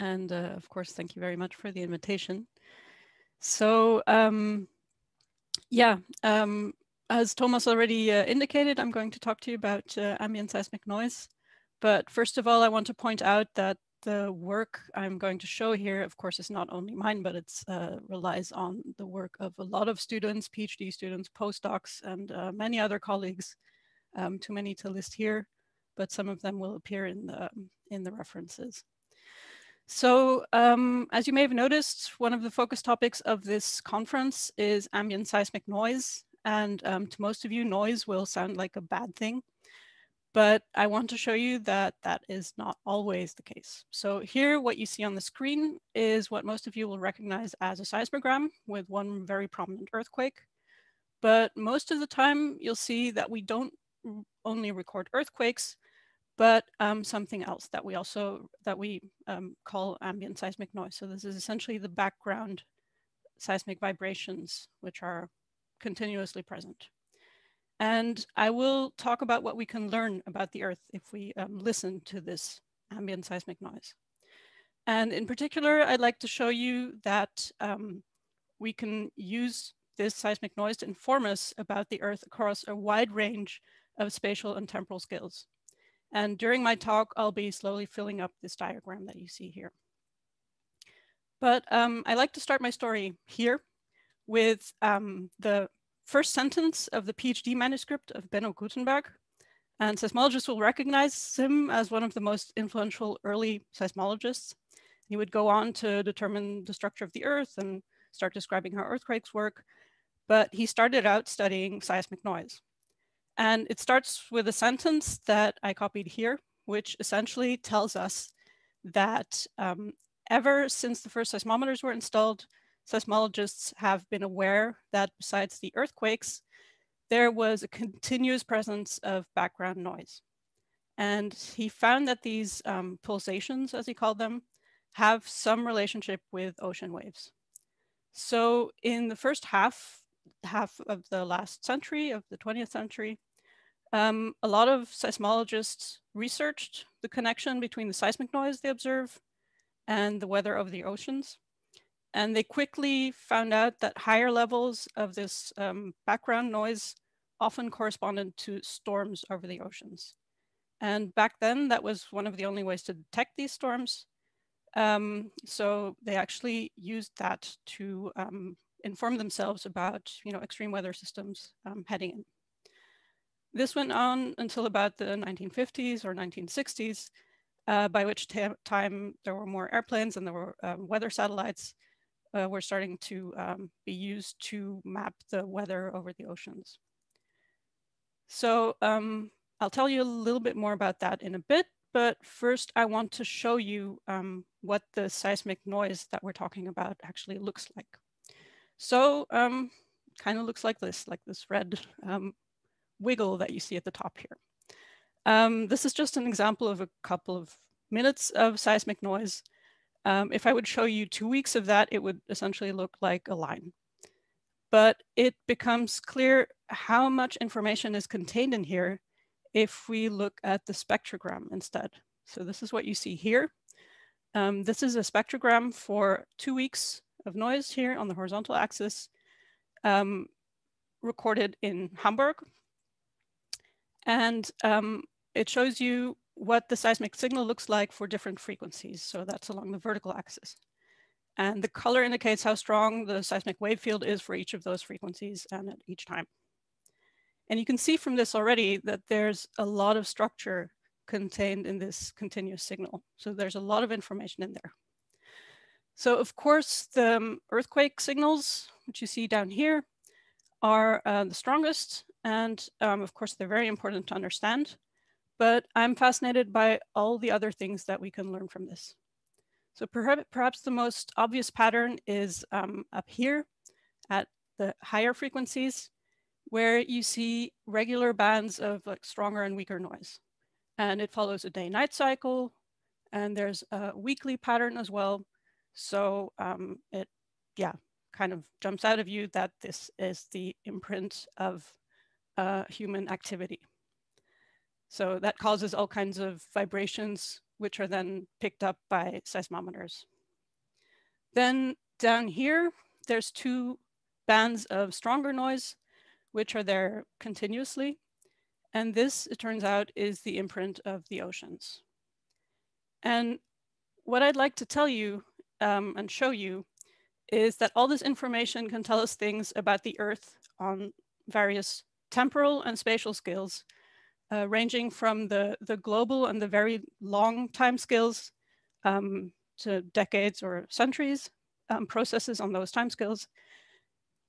And uh, of course, thank you very much for the invitation. So um, yeah, um, as Thomas already uh, indicated, I'm going to talk to you about uh, ambient seismic noise. But first of all, I want to point out that the work I'm going to show here, of course, is not only mine, but it uh, relies on the work of a lot of students, PhD students, postdocs, and uh, many other colleagues, um, too many to list here, but some of them will appear in the, in the references. So um, as you may have noticed, one of the focus topics of this conference is ambient seismic noise. And um, to most of you, noise will sound like a bad thing. But I want to show you that that is not always the case. So here, what you see on the screen is what most of you will recognize as a seismogram with one very prominent earthquake. But most of the time, you'll see that we don't only record earthquakes, but um, something else that we also that we um, call ambient seismic noise. So this is essentially the background seismic vibrations, which are continuously present. And I will talk about what we can learn about the Earth if we um, listen to this ambient seismic noise. And in particular, I'd like to show you that um, we can use this seismic noise to inform us about the Earth across a wide range of spatial and temporal scales. And during my talk, I'll be slowly filling up this diagram that you see here. But um, I like to start my story here with um, the first sentence of the PhD manuscript of Beno Gutenberg. And seismologists will recognize him as one of the most influential early seismologists. He would go on to determine the structure of the earth and start describing how earthquakes work. But he started out studying seismic noise. And it starts with a sentence that I copied here, which essentially tells us that um, ever since the first seismometers were installed, seismologists have been aware that besides the earthquakes, there was a continuous presence of background noise. And he found that these um, pulsations, as he called them, have some relationship with ocean waves. So in the first half, half of the last century, of the 20th century, um, a lot of seismologists researched the connection between the seismic noise they observe and the weather of the oceans. And they quickly found out that higher levels of this um, background noise often corresponded to storms over the oceans. And back then, that was one of the only ways to detect these storms. Um, so they actually used that to um, inform themselves about you know, extreme weather systems um, heading in. This went on until about the 1950s or 1960s, uh, by which time there were more airplanes and there were um, weather satellites uh, were starting to um, be used to map the weather over the oceans. So um, I'll tell you a little bit more about that in a bit, but first I want to show you um, what the seismic noise that we're talking about actually looks like. So um, kind of looks like this, like this red um, wiggle that you see at the top here. Um, this is just an example of a couple of minutes of seismic noise. Um, if I would show you two weeks of that, it would essentially look like a line. But it becomes clear how much information is contained in here if we look at the spectrogram instead. So this is what you see here. Um, this is a spectrogram for two weeks of noise here on the horizontal axis, um, recorded in Hamburg. And um, it shows you what the seismic signal looks like for different frequencies. So that's along the vertical axis. And the color indicates how strong the seismic wave field is for each of those frequencies and at each time. And you can see from this already that there's a lot of structure contained in this continuous signal. So there's a lot of information in there. So of course, the um, earthquake signals, which you see down here, are uh, the strongest. And um, of course, they're very important to understand but I'm fascinated by all the other things that we can learn from this. So perhaps, perhaps the most obvious pattern is um, up here at the higher frequencies, where you see regular bands of like stronger and weaker noise. And it follows a day-night cycle, and there's a weekly pattern as well. So um, it, yeah, kind of jumps out of you that this is the imprint of uh, human activity. So that causes all kinds of vibrations which are then picked up by seismometers. Then down here, there's two bands of stronger noise, which are there continuously. And this, it turns out, is the imprint of the oceans. And what I'd like to tell you um, and show you is that all this information can tell us things about the Earth on various temporal and spatial scales, uh, ranging from the, the global and the very long time scales um, to decades or centuries, um, processes on those time scales,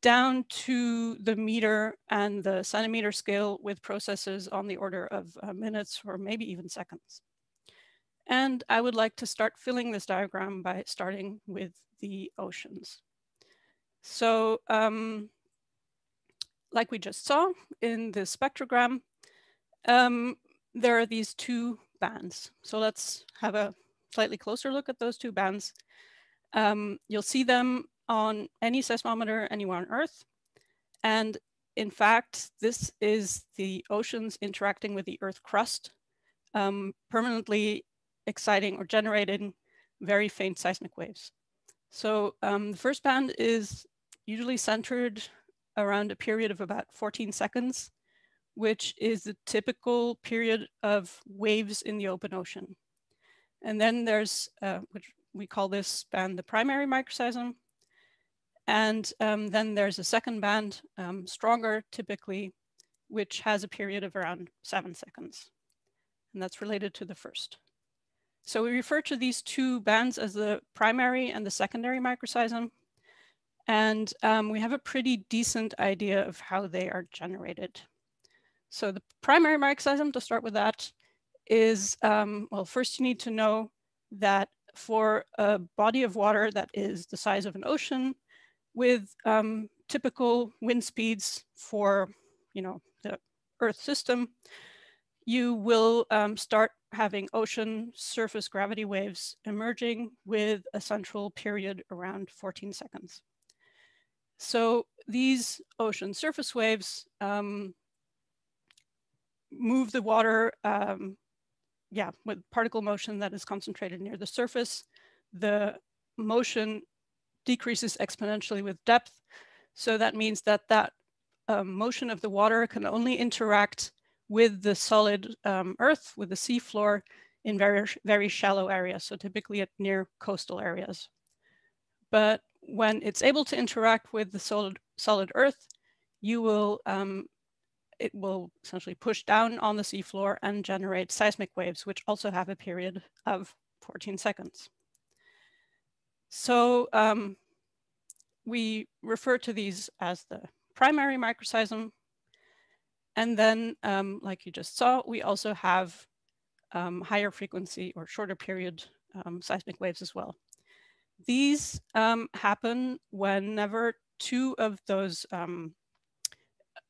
down to the meter and the centimeter scale with processes on the order of uh, minutes or maybe even seconds. And I would like to start filling this diagram by starting with the oceans. So um, like we just saw in the spectrogram, um, there are these two bands. So let's have a slightly closer look at those two bands. Um, you'll see them on any seismometer anywhere on Earth. And in fact, this is the oceans interacting with the Earth crust, um, permanently exciting or generating very faint seismic waves. So um, the first band is usually centered around a period of about 14 seconds, which is the typical period of waves in the open ocean. And then there's, uh, which we call this band the primary microseism, and um, then there's a second band, um, stronger typically, which has a period of around seven seconds. And that's related to the first. So we refer to these two bands as the primary and the secondary microseism. And um, we have a pretty decent idea of how they are generated. So the primary microseism, to start with that, is, um, well, first you need to know that for a body of water that is the size of an ocean, with um, typical wind speeds for, you know, the Earth system, you will um, start having ocean surface gravity waves emerging with a central period around 14 seconds. So these ocean surface waves um, move the water, um, yeah, with particle motion that is concentrated near the surface. The motion decreases exponentially with depth. So that means that that um, motion of the water can only interact with the solid um, earth, with the seafloor in very, very shallow areas. So typically at near coastal areas. But when it's able to interact with the solid, solid earth, you will, um, it will essentially push down on the seafloor and generate seismic waves, which also have a period of 14 seconds. So um, we refer to these as the primary microseism. And then, um, like you just saw, we also have um, higher frequency or shorter period um, seismic waves as well. These um, happen whenever two of those um,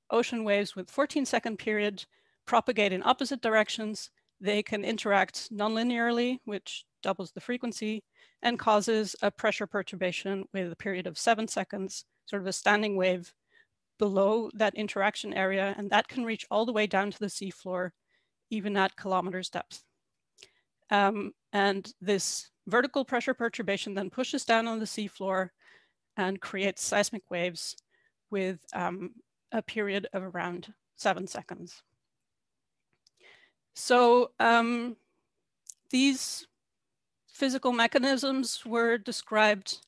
ocean waves with 14 second period propagate in opposite directions. They can interact nonlinearly, which doubles the frequency, and causes a pressure perturbation with a period of seven seconds, sort of a standing wave below that interaction area, and that can reach all the way down to the seafloor, even at kilometers depth. Um, and this vertical pressure perturbation then pushes down on the seafloor and creates seismic waves with um, a period of around seven seconds. So um, these physical mechanisms were described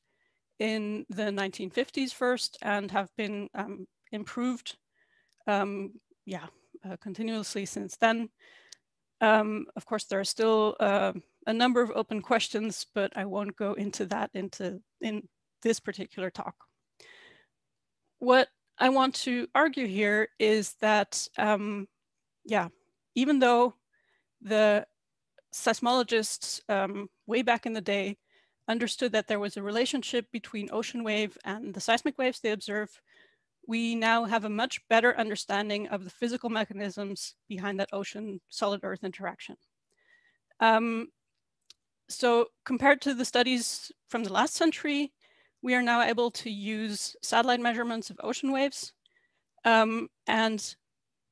in the 1950s first and have been um, improved, um, yeah, uh, continuously since then. Um, of course, there are still uh, a number of open questions, but I won't go into that into in this particular talk. What I want to argue here is that, um, yeah, even though the seismologists um, way back in the day understood that there was a relationship between ocean wave and the seismic waves they observe, we now have a much better understanding of the physical mechanisms behind that ocean solid earth interaction. Um, so compared to the studies from the last century, we are now able to use satellite measurements of ocean waves um, and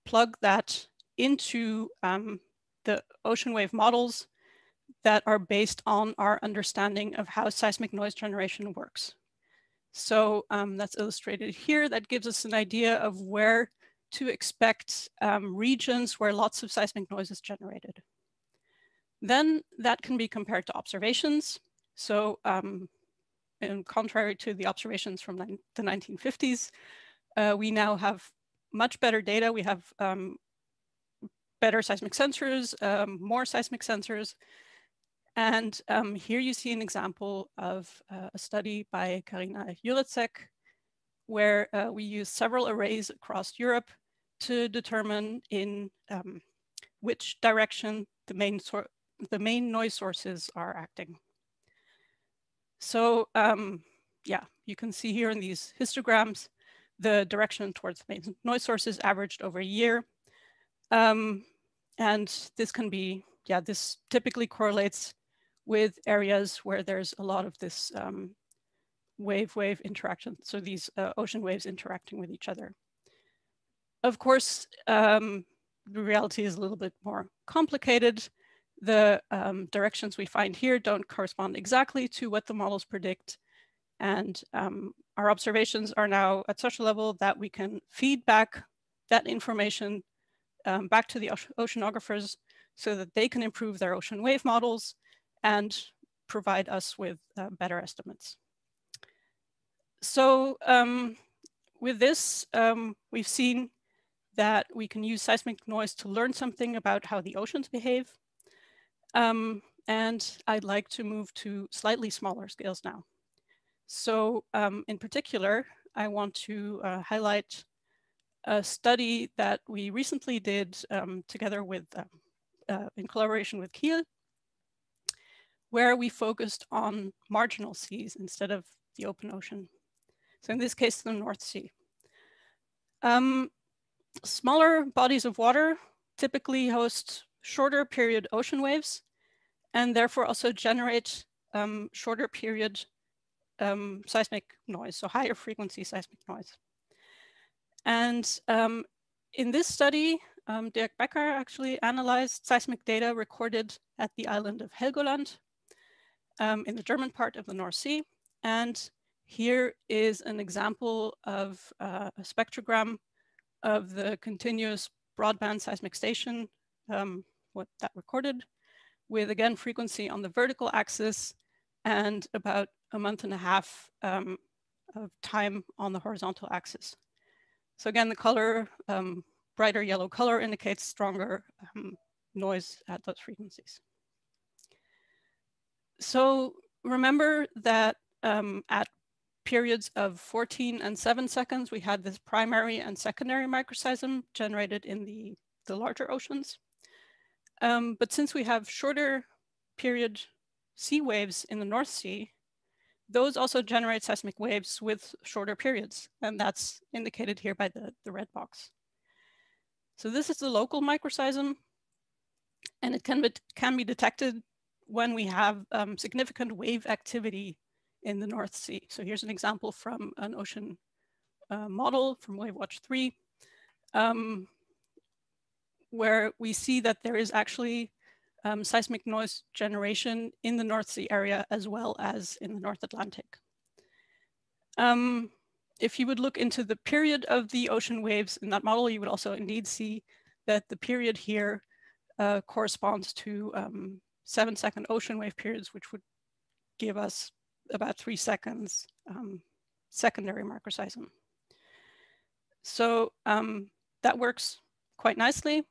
plug that into um, the ocean wave models that are based on our understanding of how seismic noise generation works. So um, that's illustrated here. That gives us an idea of where to expect um, regions where lots of seismic noise is generated. Then that can be compared to observations. So um, in contrary to the observations from the 1950s, uh, we now have much better data. We have um, better seismic sensors, um, more seismic sensors, and um, here you see an example of uh, a study by Carina Juretzek, where uh, we use several arrays across Europe to determine in um, which direction the main, the main noise sources are acting. So um, yeah, you can see here in these histograms, the direction towards main noise sources averaged over a year. Um, and this can be, yeah, this typically correlates with areas where there's a lot of this um, wave-wave interaction. So these uh, ocean waves interacting with each other. Of course, um, the reality is a little bit more complicated. The um, directions we find here don't correspond exactly to what the models predict. And um, our observations are now at such a level that we can feed back that information um, back to the oceanographers so that they can improve their ocean wave models and provide us with uh, better estimates. So um, with this, um, we've seen that we can use seismic noise to learn something about how the oceans behave. Um, and I'd like to move to slightly smaller scales now. So um, in particular, I want to uh, highlight a study that we recently did um, together with, um, uh, in collaboration with Kiel where we focused on marginal seas instead of the open ocean. So in this case, the North Sea. Um, smaller bodies of water typically host shorter period ocean waves and therefore also generate um, shorter period um, seismic noise, so higher frequency seismic noise. And um, in this study, um, Dirk Becker actually analyzed seismic data recorded at the island of Helgoland, um, in the German part of the North Sea. And here is an example of uh, a spectrogram of the continuous broadband seismic station, um, what that recorded, with again frequency on the vertical axis and about a month and a half um, of time on the horizontal axis. So again, the color, um, brighter yellow color indicates stronger um, noise at those frequencies. So remember that um, at periods of 14 and 7 seconds, we had this primary and secondary microseism generated in the, the larger oceans. Um, but since we have shorter period sea waves in the North Sea, those also generate seismic waves with shorter periods. And that's indicated here by the, the red box. So this is the local microseism, and it can be, can be detected when we have um, significant wave activity in the North Sea. So here's an example from an ocean uh, model from WaveWatch 3, um, where we see that there is actually um, seismic noise generation in the North Sea area as well as in the North Atlantic. Um, if you would look into the period of the ocean waves in that model, you would also indeed see that the period here uh, corresponds to um, seven second ocean wave periods, which would give us about three seconds um, secondary microseism. So um, that works quite nicely.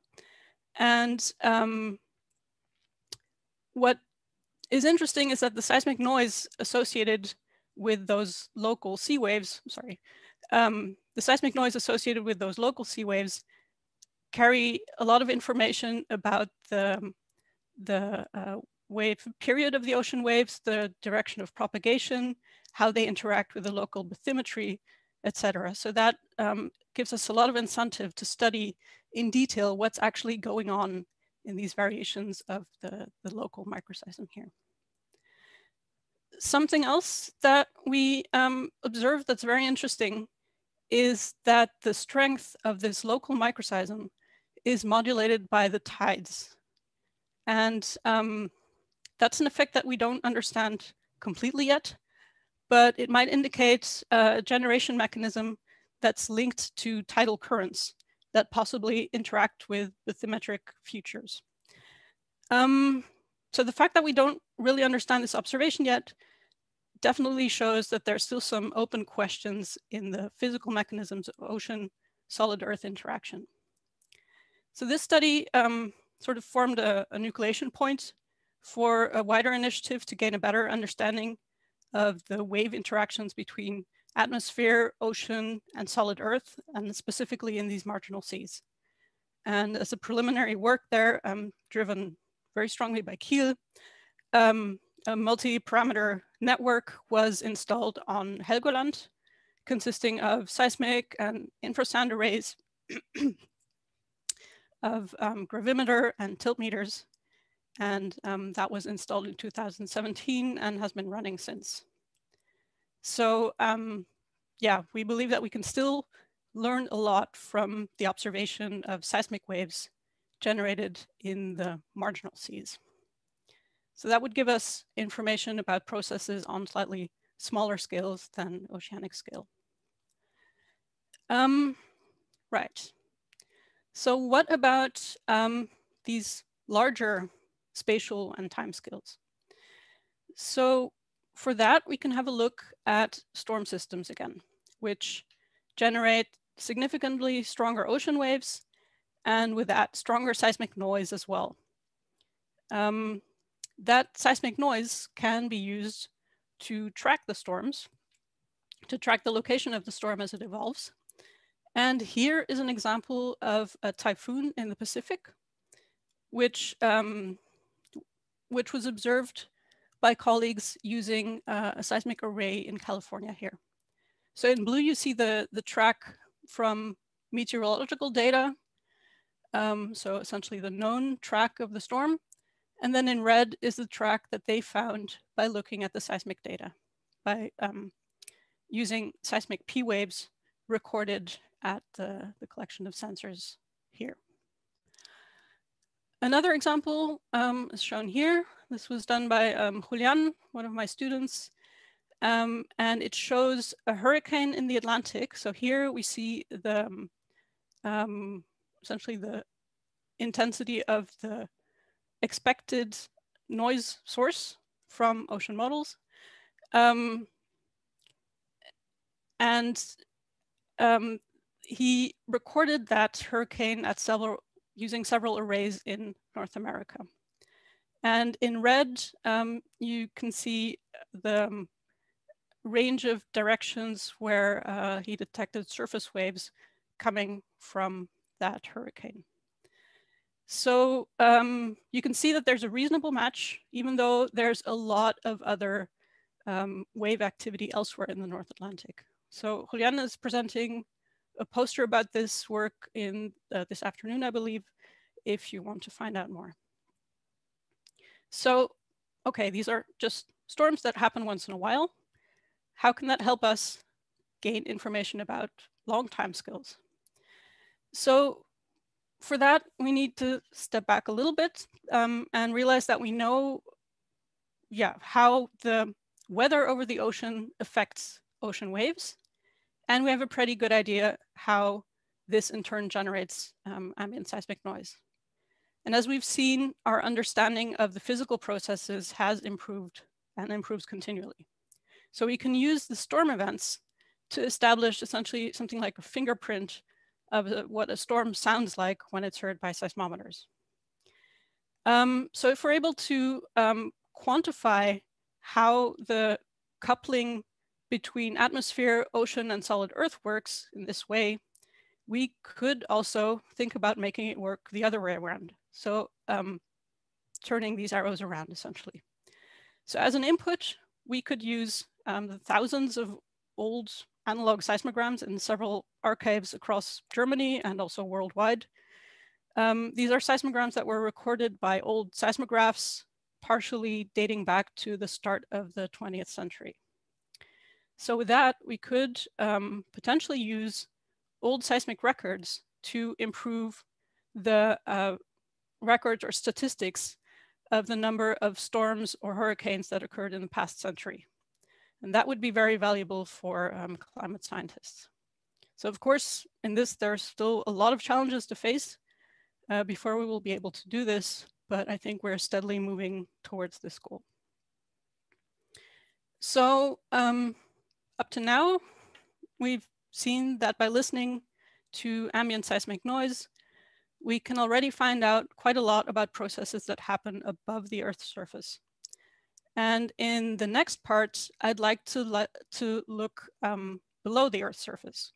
And um, what is interesting is that the seismic noise associated with those local sea waves, sorry, um, the seismic noise associated with those local sea waves carry a lot of information about the the uh, wave period of the ocean waves, the direction of propagation, how they interact with the local bathymetry, etc. So that um, gives us a lot of incentive to study in detail what's actually going on in these variations of the, the local microseism here. Something else that we um, observed that's very interesting is that the strength of this local microseism is modulated by the tides and um, that's an effect that we don't understand completely yet, but it might indicate a generation mechanism that's linked to tidal currents that possibly interact with bathymetric futures. Um, so the fact that we don't really understand this observation yet definitely shows that there's still some open questions in the physical mechanisms of ocean solid earth interaction. So this study um, sort of formed a, a, nucleation point for a wider initiative to gain a better understanding of the wave interactions between atmosphere, ocean, and solid earth, and specifically in these marginal seas. And as a preliminary work there, um, driven very strongly by Kiel, um, a multi-parameter network was installed on Helgoland, consisting of seismic and infrasound arrays of um, gravimeter and tilt meters. And um, that was installed in 2017 and has been running since. So um, yeah, we believe that we can still learn a lot from the observation of seismic waves generated in the marginal seas. So that would give us information about processes on slightly smaller scales than oceanic scale. Um, right. So what about um, these larger spatial and time scales? So for that, we can have a look at storm systems again, which generate significantly stronger ocean waves and with that stronger seismic noise as well. Um, that seismic noise can be used to track the storms, to track the location of the storm as it evolves. And here is an example of a typhoon in the Pacific, which, um, which was observed by colleagues using uh, a seismic array in California here. So in blue, you see the, the track from meteorological data. Um, so essentially the known track of the storm. And then in red is the track that they found by looking at the seismic data, by um, using seismic P waves recorded at the, the collection of sensors here. Another example um, is shown here. This was done by um, Julian, one of my students, um, and it shows a hurricane in the Atlantic. So here we see the um, um, essentially the intensity of the expected noise source from ocean models. Um, and he recorded that hurricane at several, using several arrays in North America. And in red, um, you can see the um, range of directions where uh, he detected surface waves coming from that hurricane. So um, you can see that there's a reasonable match, even though there's a lot of other um, wave activity elsewhere in the North Atlantic. So Julian is presenting a poster about this work in uh, this afternoon, I believe, if you want to find out more. So, okay, these are just storms that happen once in a while. How can that help us gain information about long time scales? So for that, we need to step back a little bit um, and realize that we know, yeah, how the weather over the ocean affects ocean waves. And we have a pretty good idea how this in turn generates um, ambient seismic noise. And as we've seen, our understanding of the physical processes has improved and improves continually. So we can use the storm events to establish essentially something like a fingerprint of what a storm sounds like when it's heard by seismometers. Um, so if we're able to um, quantify how the coupling between atmosphere, ocean, and solid earth works in this way, we could also think about making it work the other way around. So um, turning these arrows around essentially. So as an input, we could use um, the thousands of old analog seismograms in several archives across Germany and also worldwide. Um, these are seismograms that were recorded by old seismographs, partially dating back to the start of the 20th century. So with that, we could um, potentially use old seismic records to improve the uh, records or statistics of the number of storms or hurricanes that occurred in the past century. And that would be very valuable for um, climate scientists. So of course, in this, there are still a lot of challenges to face uh, before we will be able to do this, but I think we're steadily moving towards this goal. So um, up to now, we've seen that by listening to ambient seismic noise, we can already find out quite a lot about processes that happen above the Earth's surface. And in the next part, I'd like to, to look um, below the Earth's surface.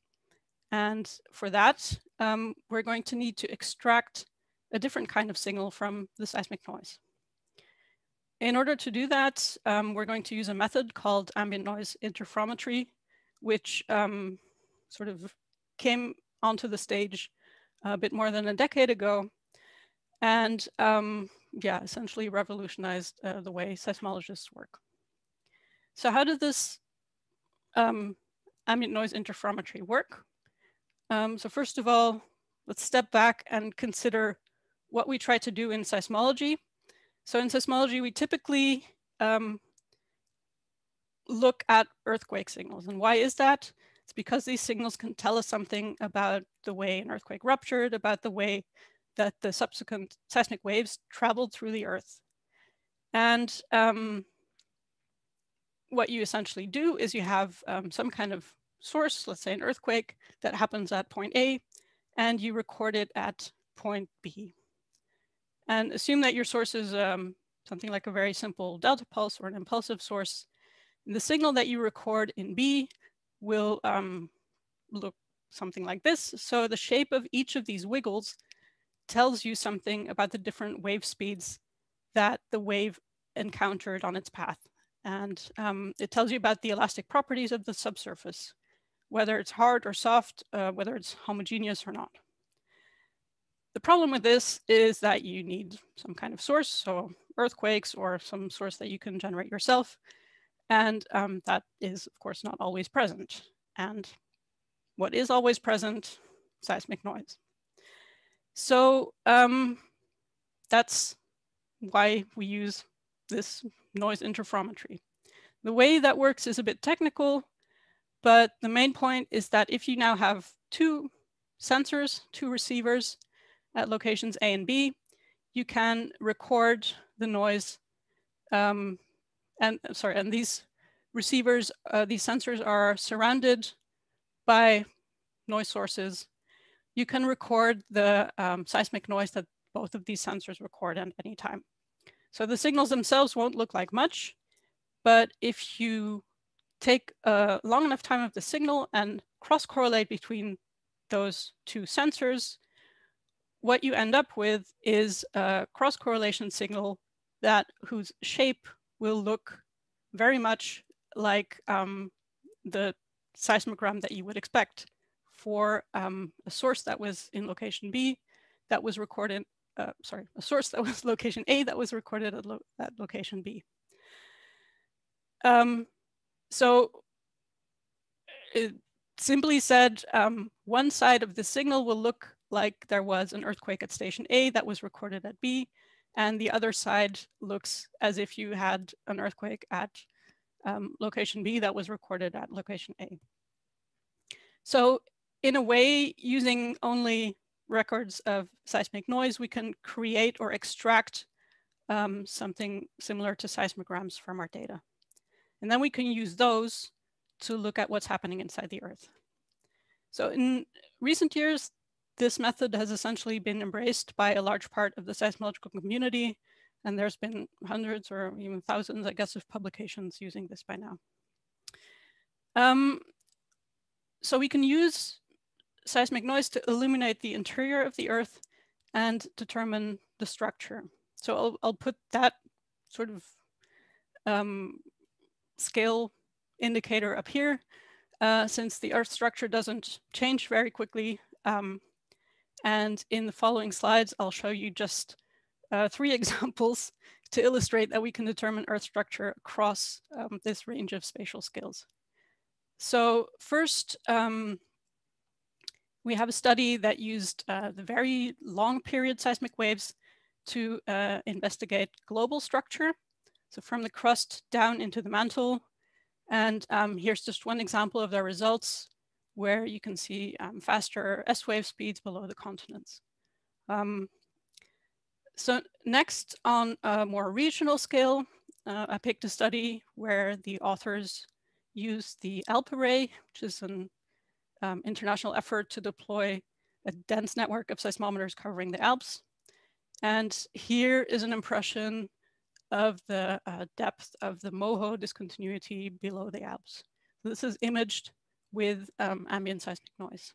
And for that, um, we're going to need to extract a different kind of signal from the seismic noise. In order to do that, um, we're going to use a method called ambient noise interferometry, which um, sort of came onto the stage a bit more than a decade ago. And um, yeah, essentially revolutionized uh, the way seismologists work. So how did this um, ambient noise interferometry work? Um, so first of all, let's step back and consider what we try to do in seismology. So in seismology, we typically um, look at earthquake signals. And why is that? It's because these signals can tell us something about the way an earthquake ruptured, about the way that the subsequent seismic waves traveled through the earth. And um, what you essentially do is you have um, some kind of source, let's say an earthquake that happens at point A, and you record it at point B. And assume that your source is um, something like a very simple delta pulse or an impulsive source. And the signal that you record in B will um, look something like this. So the shape of each of these wiggles tells you something about the different wave speeds that the wave encountered on its path. And um, it tells you about the elastic properties of the subsurface, whether it's hard or soft, uh, whether it's homogeneous or not. The problem with this is that you need some kind of source, so earthquakes or some source that you can generate yourself. And um, that is, of course, not always present. And what is always present? Seismic noise. So um, that's why we use this noise interferometry. The way that works is a bit technical, but the main point is that if you now have two sensors, two receivers at locations A and B, you can record the noise um, and sorry, and these receivers, uh, these sensors are surrounded by noise sources. You can record the um, seismic noise that both of these sensors record at any time. So the signals themselves won't look like much, but if you take a long enough time of the signal and cross-correlate between those two sensors, what you end up with is a cross-correlation signal that whose shape will look very much like um, the seismogram that you would expect for um, a source that was in location B that was recorded, uh, sorry, a source that was location A that was recorded at, lo at location B. Um, so it simply said, um, one side of the signal will look like there was an earthquake at station A that was recorded at B, and the other side looks as if you had an earthquake at um, location B that was recorded at location A. So in a way, using only records of seismic noise, we can create or extract um, something similar to seismograms from our data. And then we can use those to look at what's happening inside the Earth. So in recent years, this method has essentially been embraced by a large part of the seismological community, and there's been hundreds or even thousands, I guess, of publications using this by now. Um, so we can use seismic noise to illuminate the interior of the Earth and determine the structure. So I'll, I'll put that sort of um, scale indicator up here. Uh, since the Earth structure doesn't change very quickly, um, and in the following slides, I'll show you just uh, three examples to illustrate that we can determine Earth structure across um, this range of spatial scales. So first, um, we have a study that used uh, the very long period seismic waves to uh, investigate global structure. So from the crust down into the mantle. And um, here's just one example of their results where you can see um, faster S-wave speeds below the continents. Um, so next on a more regional scale, uh, I picked a study where the authors used the AlpArray, which is an um, international effort to deploy a dense network of seismometers covering the Alps. And here is an impression of the uh, depth of the MOHO discontinuity below the Alps. So this is imaged with um, ambient seismic noise.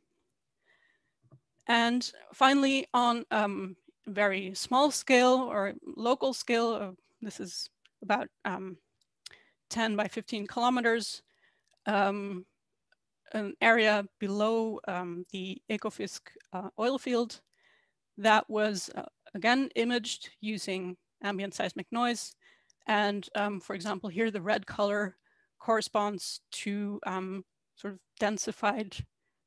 And finally, on um, very small scale or local scale, uh, this is about um, 10 by 15 kilometers, um, an area below um, the Ekofisk uh, oil field that was uh, again imaged using ambient seismic noise. And um, for example, here the red color corresponds to um, sort of densified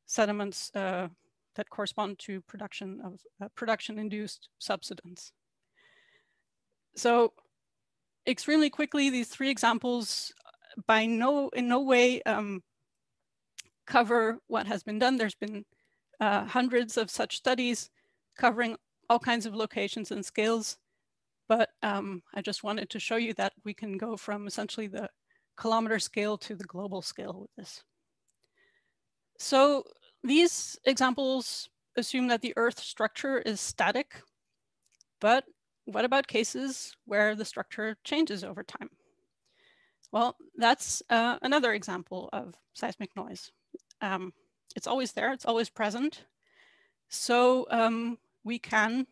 sediments uh, that correspond to production of uh, production induced subsidence. So extremely quickly, these three examples by no, in no way um, cover what has been done. There's been uh, hundreds of such studies covering all kinds of locations and scales. But um, I just wanted to show you that we can go from essentially the kilometer scale to the global scale with this. So these examples assume that the Earth structure is static, but what about cases where the structure changes over time? Well, that's uh, another example of seismic noise. Um, it's always there, it's always present. So um, we can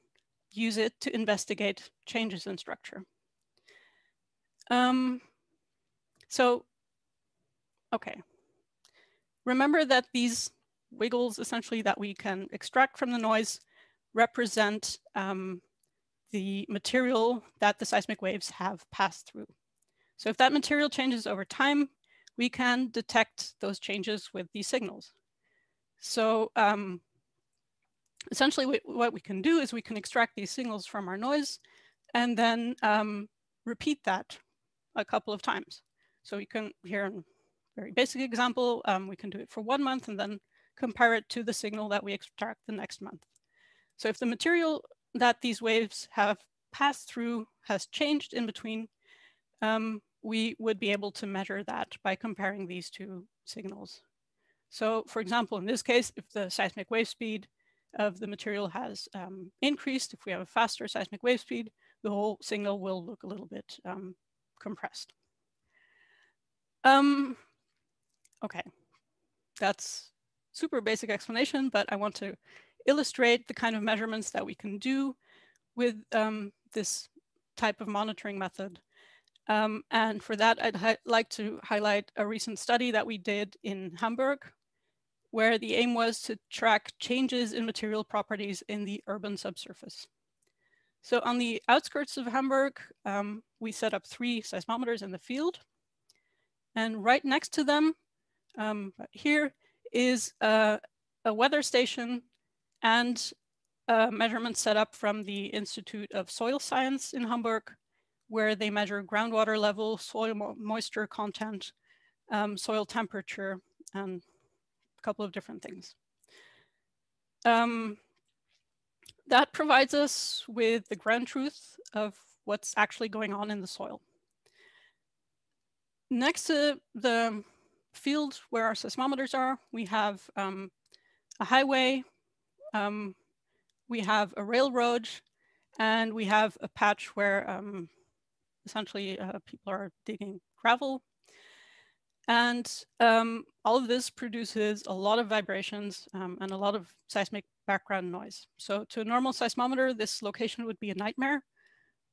use it to investigate changes in structure. Um, so, okay. Remember that these wiggles essentially that we can extract from the noise represent um, the material that the seismic waves have passed through. So if that material changes over time, we can detect those changes with these signals. So um, essentially we, what we can do is we can extract these signals from our noise and then um, repeat that a couple of times. So we can, here very basic example, um, we can do it for one month and then compare it to the signal that we extract the next month. So if the material that these waves have passed through has changed in between, um, we would be able to measure that by comparing these two signals. So for example, in this case, if the seismic wave speed of the material has um, increased, if we have a faster seismic wave speed, the whole signal will look a little bit um, compressed. Um, okay, that's super basic explanation, but I want to illustrate the kind of measurements that we can do with um, this type of monitoring method. Um, and for that, I'd like to highlight a recent study that we did in Hamburg, where the aim was to track changes in material properties in the urban subsurface. So on the outskirts of Hamburg, um, we set up three seismometers in the field. And right next to them, um, here is a, a weather station and a measurement set up from the Institute of Soil Science in Hamburg, where they measure groundwater level, soil mo moisture content, um, soil temperature, and a couple of different things. Um, that provides us with the ground truth of what's actually going on in the soil. Next to the field where our seismometers are, we have um, a highway, um, we have a railroad, and we have a patch where um, essentially uh, people are digging gravel. And um, all of this produces a lot of vibrations um, and a lot of seismic background noise. So to a normal seismometer, this location would be a nightmare,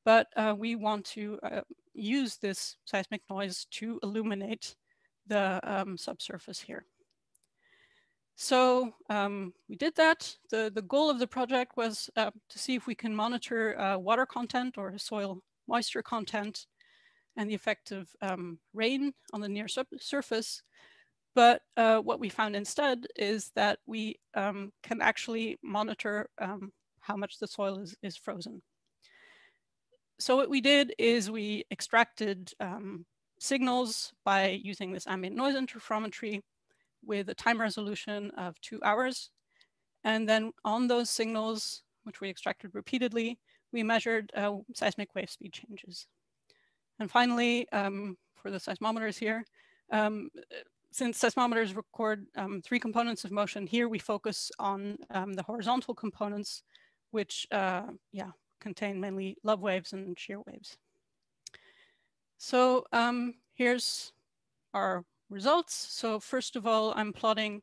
but uh, we want to uh, use this seismic noise to illuminate the um, subsurface here. So um, we did that. The, the goal of the project was uh, to see if we can monitor uh, water content or soil moisture content and the effect of um, rain on the near surface. But uh, what we found instead is that we um, can actually monitor um, how much the soil is, is frozen. so what we did is we extracted um, signals by using this ambient noise interferometry with a time resolution of two hours. And then on those signals, which we extracted repeatedly, we measured uh, seismic wave speed changes. And finally, um, for the seismometers here, um, since seismometers record um, three components of motion, here we focus on um, the horizontal components, which uh, yeah, contain mainly love waves and shear waves. So um, here's our results. So first of all, I'm plotting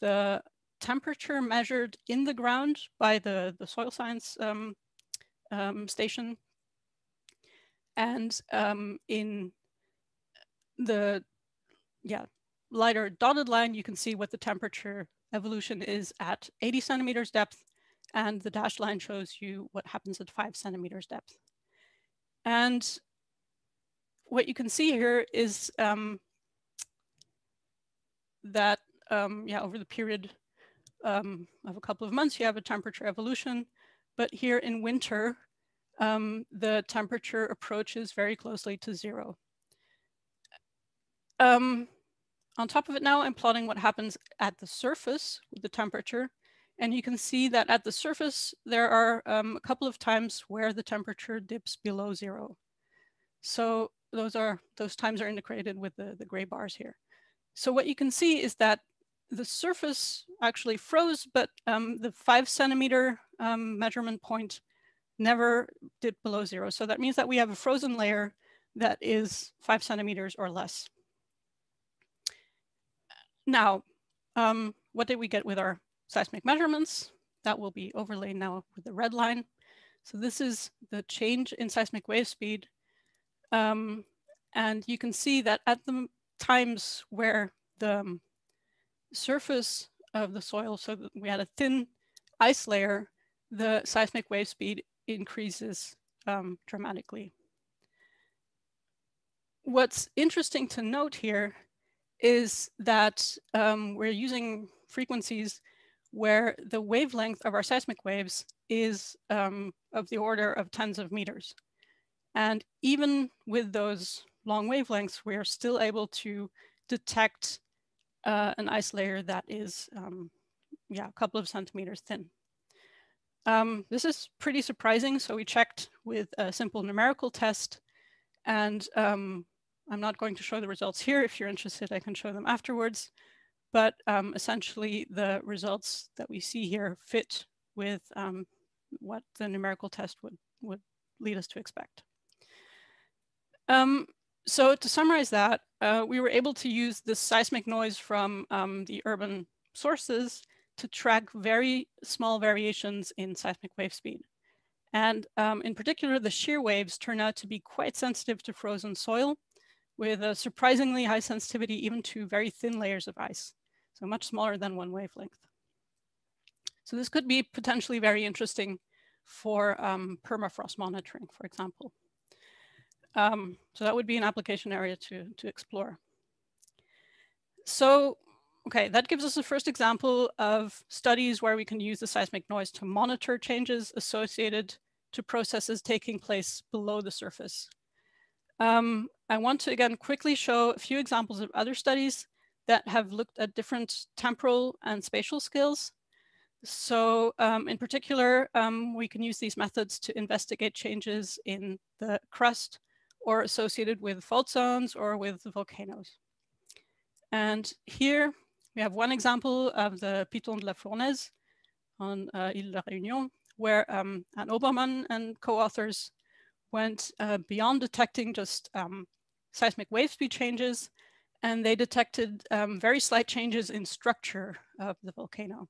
the temperature measured in the ground by the, the soil science um, um, station. And um, in the yeah lighter dotted line, you can see what the temperature evolution is at 80 centimeters depth. And the dashed line shows you what happens at five centimeters depth. And what you can see here is um, that um, yeah, over the period um, of a couple of months, you have a temperature evolution. But here in winter, um, the temperature approaches very closely to zero. Um, on top of it now, I'm plotting what happens at the surface with the temperature. And you can see that at the surface, there are um, a couple of times where the temperature dips below zero. So those are those times are indicated with the, the gray bars here. So what you can see is that the surface actually froze, but um, the five centimeter um, measurement point never dipped below zero. So that means that we have a frozen layer that is five centimeters or less. Now, um, what did we get with our seismic measurements? That will be overlaid now with the red line. So this is the change in seismic wave speed. Um, and you can see that at the times where the um, surface of the soil, so we had a thin ice layer, the seismic wave speed increases um, dramatically. What's interesting to note here is that um, we're using frequencies where the wavelength of our seismic waves is um, of the order of tens of meters. And even with those long wavelengths, we are still able to detect uh, an ice layer that is, um, yeah, a couple of centimeters thin. Um, this is pretty surprising. So we checked with a simple numerical test and um, I'm not going to show the results here. If you're interested, I can show them afterwards. But um, essentially the results that we see here fit with um, what the numerical test would, would lead us to expect. Um, so to summarize that, uh, we were able to use the seismic noise from um, the urban sources to track very small variations in seismic wave speed. And um, in particular, the shear waves turn out to be quite sensitive to frozen soil with a surprisingly high sensitivity even to very thin layers of ice, so much smaller than one wavelength. So this could be potentially very interesting for um, permafrost monitoring, for example. Um, so that would be an application area to, to explore. So, okay, that gives us the first example of studies where we can use the seismic noise to monitor changes associated to processes taking place below the surface. Um, I want to again quickly show a few examples of other studies that have looked at different temporal and spatial scales. So um, in particular, um, we can use these methods to investigate changes in the crust or associated with fault zones or with volcanoes. And here we have one example of the Piton de la Fournaise on uh, Ile de la Réunion, where um, Obermann and co-authors went uh, beyond detecting just um, seismic wave speed changes, and they detected um, very slight changes in structure of the volcano.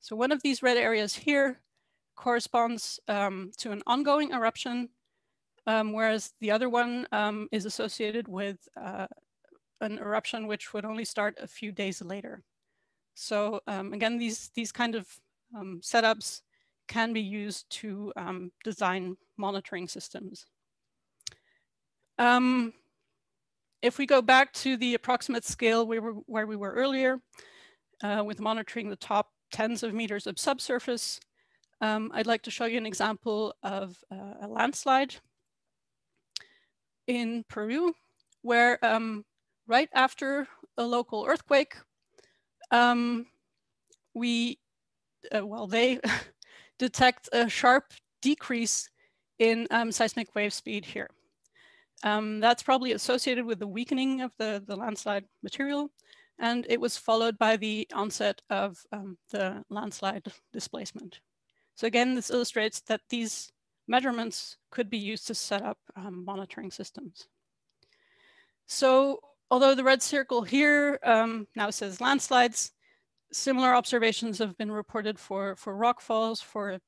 So one of these red areas here corresponds um, to an ongoing eruption um, whereas the other one um, is associated with uh, an eruption which would only start a few days later. So um, again, these, these kind of um, setups can be used to um, design monitoring systems. Um, if we go back to the approximate scale we were, where we were earlier, uh, with monitoring the top tens of meters of subsurface, I'd like to show you an example of uh, a landslide in Peru, where um, right after a local earthquake, um, we, uh, well, they detect a sharp decrease in um, seismic wave speed here. Um, that's probably associated with the weakening of the, the landslide material, and it was followed by the onset of um, the landslide displacement. So again, this illustrates that these measurements could be used to set up um, monitoring systems. So although the red circle here um, now says landslides, similar observations have been reported for, for rock falls, for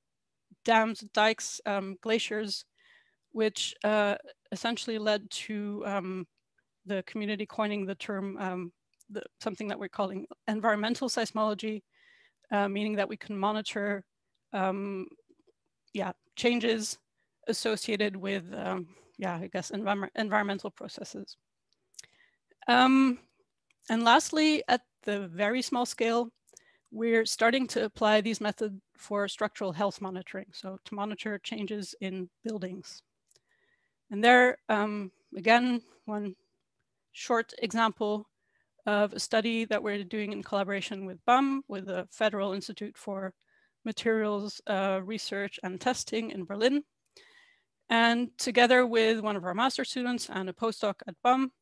dams, dikes, um, glaciers, which uh, essentially led to um, the community coining the term, um, the, something that we're calling environmental seismology, uh, meaning that we can monitor um, yeah, changes associated with, um, yeah, I guess, envir environmental processes. Um, and lastly, at the very small scale, we're starting to apply these methods for structural health monitoring. So to monitor changes in buildings. And there, um, again, one short example of a study that we're doing in collaboration with BAM, with the Federal Institute for Materials uh, Research and Testing in Berlin. And together with one of our master students and a postdoc at BAM,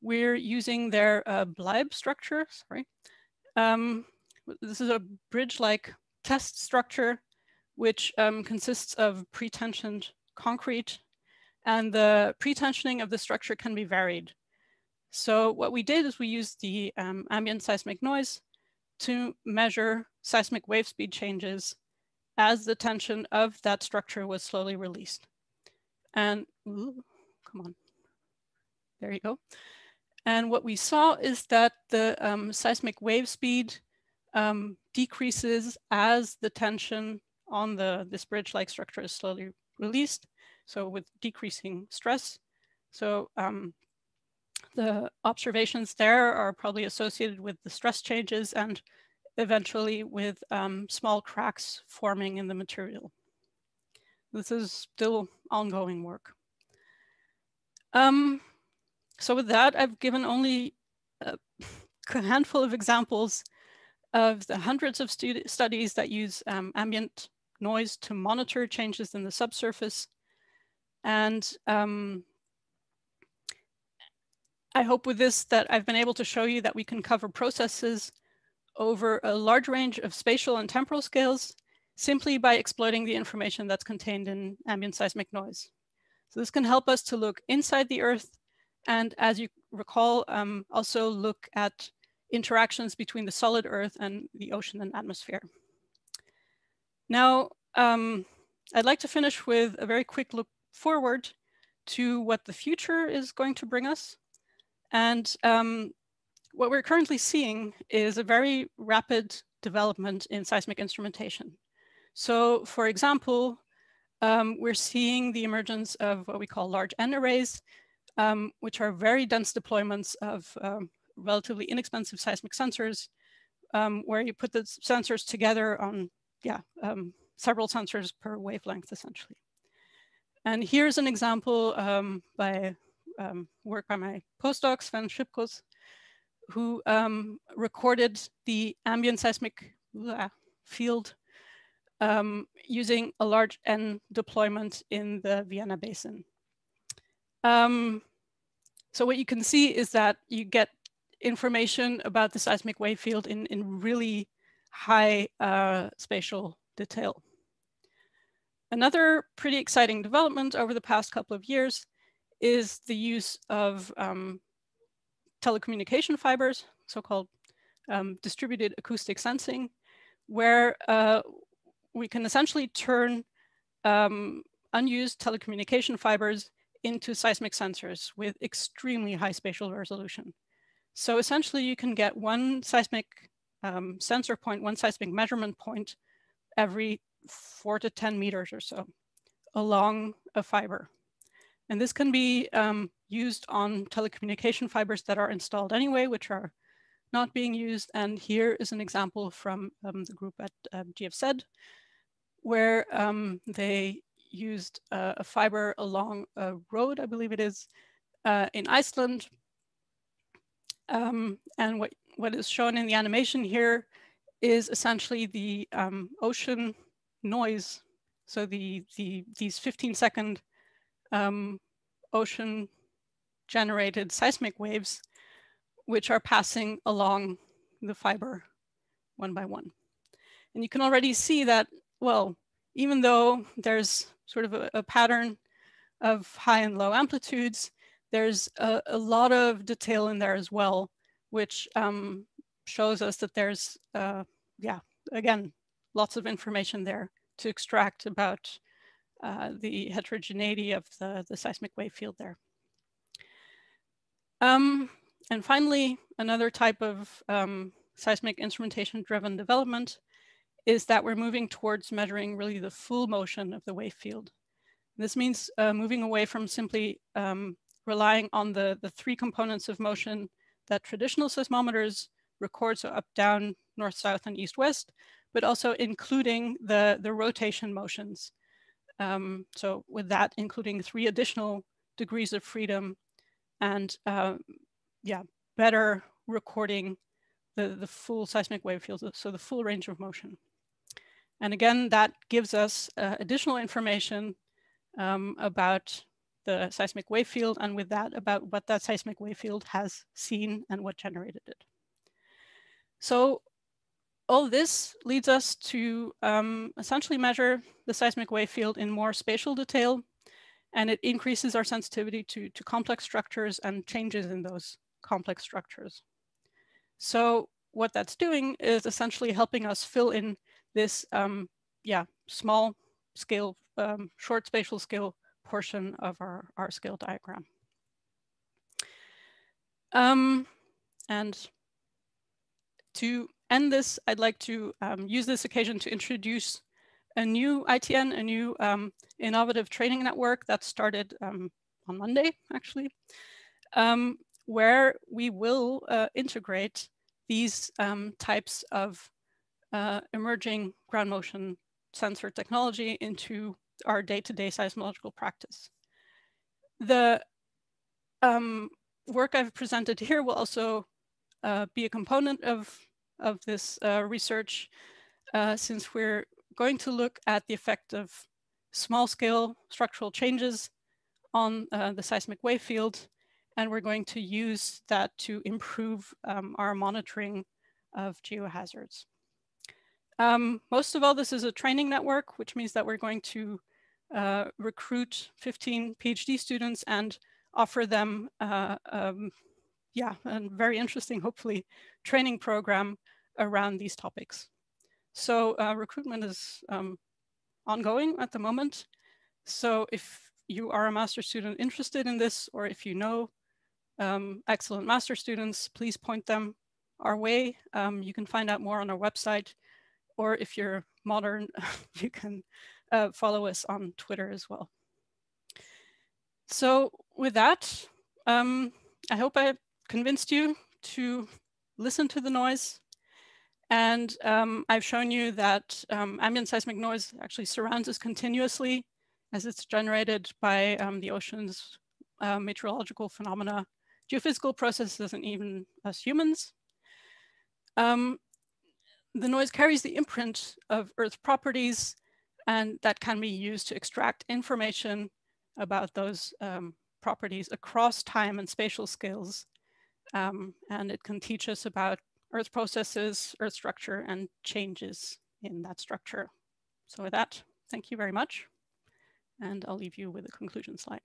we're using their uh, BLIBE structure, sorry. Um, this is a bridge-like test structure, which um, consists of pre-tensioned concrete, and the pre-tensioning of the structure can be varied. So what we did is we used the um, ambient seismic noise to measure seismic wave speed changes as the tension of that structure was slowly released. And ooh, come on, there you go. And what we saw is that the um, seismic wave speed um, decreases as the tension on the this bridge-like structure is slowly released. So with decreasing stress. So um, the observations there are probably associated with the stress changes and eventually with um, small cracks forming in the material. This is still ongoing work. Um, so with that, I've given only a handful of examples of the hundreds of studies that use um, ambient noise to monitor changes in the subsurface. And um, I hope with this that I've been able to show you that we can cover processes over a large range of spatial and temporal scales simply by exploiting the information that's contained in ambient seismic noise. So this can help us to look inside the Earth and as you recall, um, also look at interactions between the solid Earth and the ocean and atmosphere. Now, um, I'd like to finish with a very quick look forward to what the future is going to bring us. And um, what we're currently seeing is a very rapid development in seismic instrumentation. So for example, um, we're seeing the emergence of what we call large N arrays, um, which are very dense deployments of um, relatively inexpensive seismic sensors, um, where you put the sensors together on, yeah, um, several sensors per wavelength, essentially. And here's an example um, by um, work by my postdoc, Sven Schippkus, who um, recorded the ambient seismic uh, field um, using a large N deployment in the Vienna Basin. Um, so what you can see is that you get information about the seismic wave field in, in really high uh, spatial detail. Another pretty exciting development over the past couple of years is the use of um, telecommunication fibers, so-called um, distributed acoustic sensing, where uh, we can essentially turn um, unused telecommunication fibers into seismic sensors with extremely high spatial resolution. So essentially you can get one seismic um, sensor point, one seismic measurement point every four to 10 meters or so along a fiber. And this can be um, used on telecommunication fibers that are installed anyway, which are not being used. And here is an example from um, the group at uh, GFZ, where um, they used uh, a fiber along a road, I believe it is, uh, in Iceland. Um, and what, what is shown in the animation here is essentially the um, ocean noise. So the, the, these 15 second um, ocean generated seismic waves, which are passing along the fiber one by one. And you can already see that, well, even though there's sort of a, a pattern of high and low amplitudes, there's a, a, lot of detail in there as well, which um, shows us that there's, uh, yeah, again, lots of information there to extract about uh, the heterogeneity of the, the seismic wave field there. Um, and finally, another type of um, seismic instrumentation driven development is that we're moving towards measuring really the full motion of the wave field. This means uh, moving away from simply um, relying on the, the three components of motion that traditional seismometers record, so up, down, north, south, and east, west, but also including the, the rotation motions. Um, so with that, including three additional degrees of freedom and uh, yeah, better recording the, the full seismic wave fields, so the full range of motion. And again, that gives us uh, additional information um, about the seismic wave field and with that about what that seismic wave field has seen and what generated it. So all this leads us to um, essentially measure the seismic wave field in more spatial detail and it increases our sensitivity to, to complex structures and changes in those complex structures. So what that's doing is essentially helping us fill in this, um, yeah, small scale, um, short spatial scale portion of our, our scale diagram. Um, and to end this, I'd like to um, use this occasion to introduce a new ITN, a new um, innovative training network that started um, on Monday, actually, um, where we will uh, integrate these um, types of uh, emerging ground motion sensor technology into our day-to-day -day seismological practice. The um, work I've presented here will also uh, be a component of, of this uh, research uh, since we're going to look at the effect of small scale structural changes on uh, the seismic wave field. And we're going to use that to improve um, our monitoring of geohazards. Um, most of all, this is a training network, which means that we're going to uh, recruit 15 PhD students and offer them, uh, um, yeah, a very interesting, hopefully, training program around these topics. So uh, recruitment is um, ongoing at the moment. So if you are a master student interested in this, or if you know um, excellent master students, please point them our way. Um, you can find out more on our website, or if you're modern, you can uh, follow us on Twitter as well. So with that, um, I hope I convinced you to listen to the noise and um, I've shown you that um, ambient seismic noise actually surrounds us continuously as it's generated by um, the ocean's uh, meteorological phenomena, geophysical processes, and even us humans. Um, the noise carries the imprint of Earth properties, and that can be used to extract information about those um, properties across time and spatial scales. Um, and it can teach us about Earth processes, Earth structure, and changes in that structure. So with that, thank you very much. And I'll leave you with a conclusion slide.